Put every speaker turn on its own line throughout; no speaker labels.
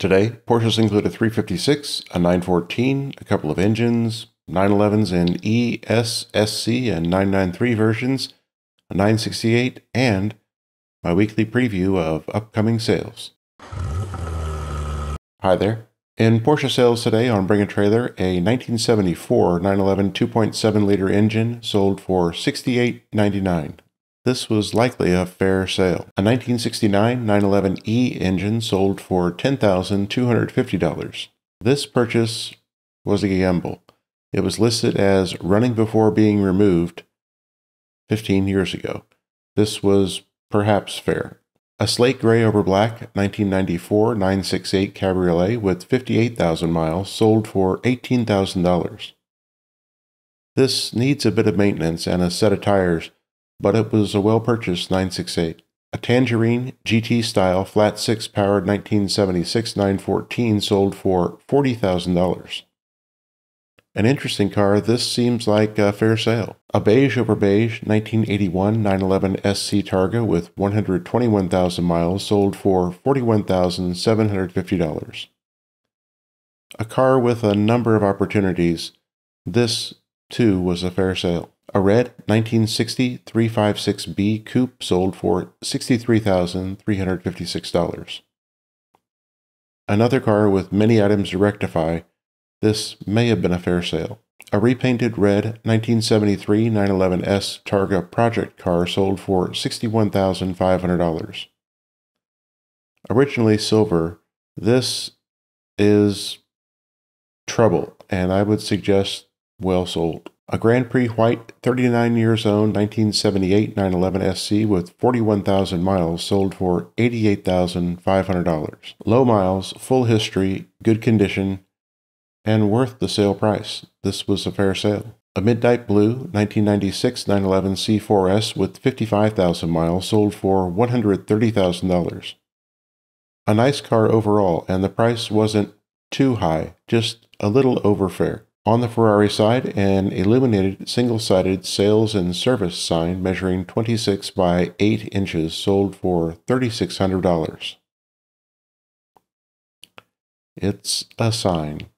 Today, Porsches include a 356, a 914, a couple of engines, 911s in E, S, SC, and 993 versions, a 968, and my weekly preview of upcoming sales. Hi there. In Porsche sales today on Bring a Trailer, a 1974 911 2.7 liter engine sold for $68.99. This was likely a fair sale. A 1969 911E engine sold for $10,250. This purchase was a gamble. It was listed as running before being removed 15 years ago. This was perhaps fair. A slate gray over black 1994 968 Cabriolet with 58,000 miles sold for $18,000. This needs a bit of maintenance and a set of tires, but it was a well purchased 968. A Tangerine GT style flat 6 powered 1976 914 sold for $40,000. An interesting car, this seems like a fair sale. A beige over beige 1981 911 SC Targa with 121,000 miles sold for $41,750. A car with a number of opportunities, this too was a fair sale. A red 1960 356B coupe sold for $63,356. Another car with many items to rectify this may have been a fair sale. A repainted red 1973 911S Targa project car sold for $61,500. Originally silver, this is trouble, and I would suggest well sold. A Grand Prix White 39 years owned 1978 911 SC with 41,000 miles sold for $88,500. Low miles, full history, good condition, and worth the sale price. This was a fair sale. A Midnight Blue 1996 911 C4S with 55,000 miles sold for $130,000. A nice car overall, and the price wasn't too high, just a little over fair. On the Ferrari side, an illuminated single sided sales and service sign measuring 26 by 8 inches sold for $3,600. It's a sign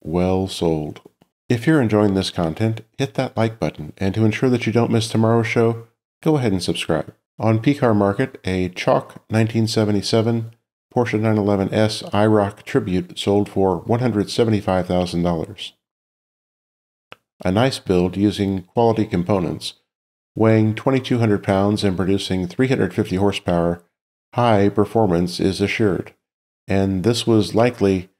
well sold. If you're enjoying this content, hit that like button, and to ensure that you don't miss tomorrow's show, go ahead and subscribe. On PCAR Market, a Chalk 1977 Porsche 911S IROC Tribute sold for $175,000. A nice build using quality components, weighing 2,200 pounds and producing 350 horsepower, high performance is assured, and this was likely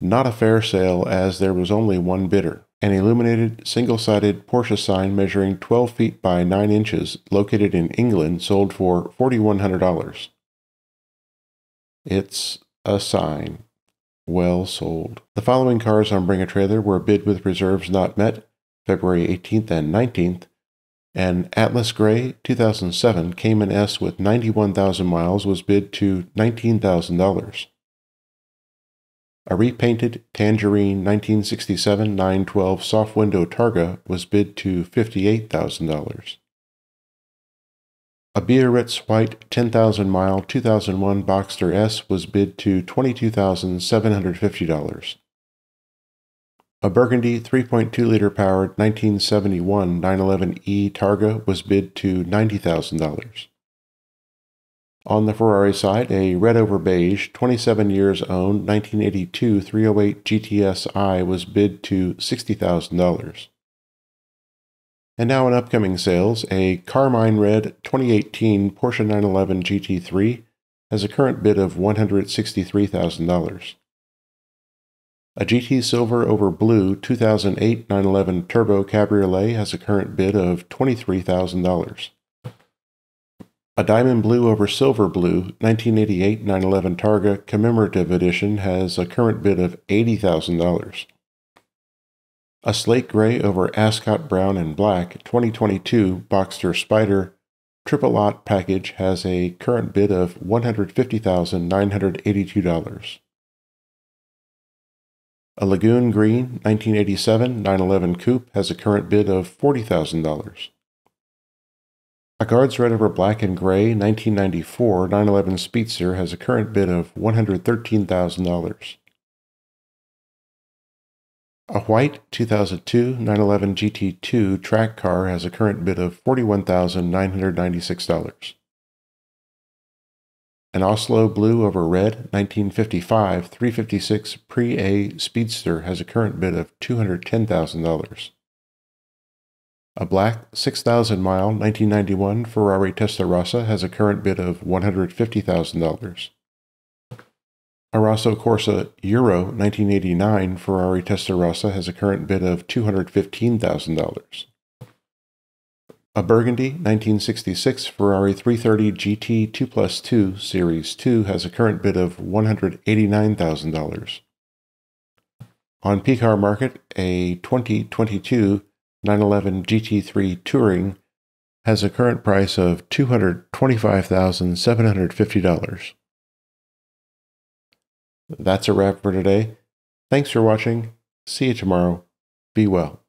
not a fair sale as there was only one bidder. An illuminated single sided Porsche sign measuring 12 feet by 9 inches, located in England, sold for $4,100. It's a sign. Well sold. The following cars on Bring a Trailer were bid with reserves not met February 18th and 19th. An Atlas Gray 2007 Cayman S with 91,000 miles was bid to $19,000. A repainted Tangerine 1967 912 soft window Targa was bid to $58,000. A Biarritz White 10,000 mile 2001 Boxster S was bid to $22,750. A Burgundy 3.2 liter powered 1971 911E Targa was bid to $90,000. On the Ferrari side, a red over beige, 27 years owned, 1982 308 GTSI was bid to $60,000. And now in upcoming sales, a Carmine Red 2018 Porsche 911 GT3 has a current bid of $163,000. A GT Silver over Blue 2008 911 Turbo Cabriolet has a current bid of $23,000. A diamond blue over silver blue 1988 911 Targa commemorative edition has a current bid of $80,000. A slate gray over ascot brown and black 2022 Boxster Spyder triple lot package has a current bid of $150,982. A Lagoon Green 1987 911 Coupe has a current bid of $40,000. A Guards Red over Black and Gray 1994 911 Speedster has a current bid of $113,000. A white 2002 911 GT2 track car has a current bid of $41,996. An Oslo Blue over Red 1955 356 Pre A Speedster has a current bid of $210,000. A black 6,000 mile 1991 Ferrari Testarossa has a current bid of $150,000. A Rosso Corsa Euro 1989 Ferrari Testarossa has a current bid of $215,000. A Burgundy 1966 Ferrari 330 GT 2 Plus 2 Series 2 has a current bid of $189,000. On PCAR Market, a 2022 911 GT3 Touring has a current price of $225,750. That's a wrap for today. Thanks for watching. See you tomorrow. Be well.